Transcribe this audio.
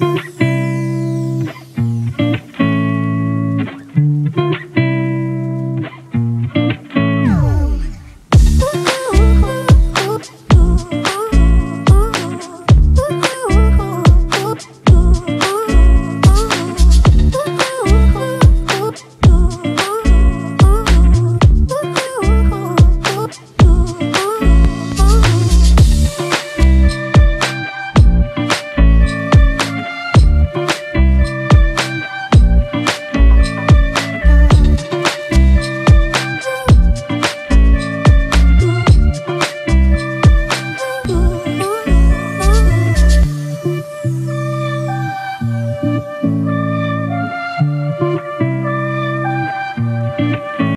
Ooh, ooh, ooh, Música